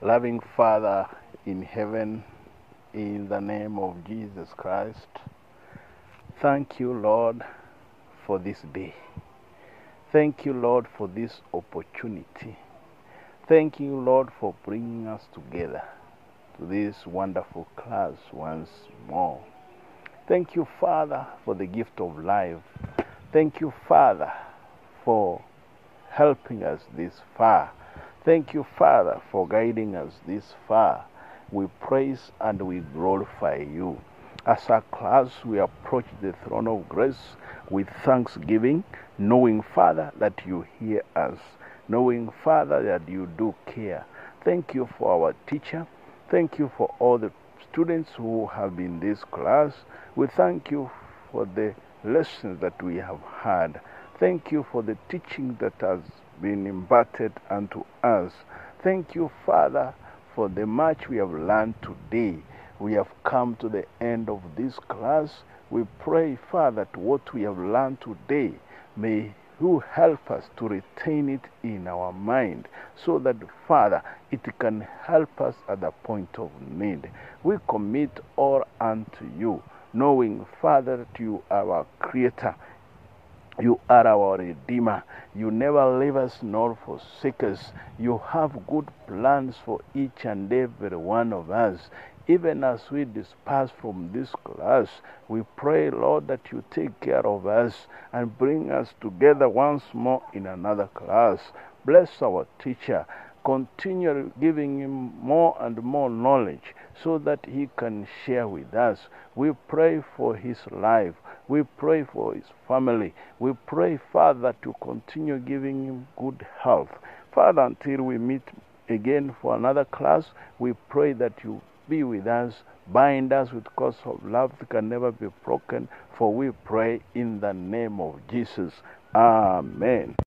Loving Father in heaven, in the name of Jesus Christ, thank you, Lord, for this day. Thank you, Lord, for this opportunity. Thank you, Lord, for bringing us together to this wonderful class once more. Thank you, Father, for the gift of life. Thank you, Father, for helping us this far. Thank you, Father, for guiding us this far. We praise and we glorify you. As a class, we approach the throne of grace with thanksgiving, knowing, Father, that you hear us, knowing, Father, that you do care. Thank you for our teacher. Thank you for all the students who have been this class. We thank you for the lessons that we have had. Thank you for the teaching that has been imparted unto us. Thank you, Father, for the much we have learned today. We have come to the end of this class. We pray, Father, that what we have learned today may you help us to retain it in our mind so that, Father, it can help us at the point of need. We commit all unto you, knowing, Father, that you are our Creator. You are our Redeemer. You never leave us nor forsake us. You have good plans for each and every one of us. Even as we disperse from this class, we pray, Lord, that you take care of us and bring us together once more in another class. Bless our teacher. Continue giving him more and more knowledge so that he can share with us. We pray for his life. We pray for his family. We pray, Father, to continue giving him good health. Father, until we meet again for another class, we pray that you be with us, bind us with cords of love that can never be broken. For we pray in the name of Jesus. Amen.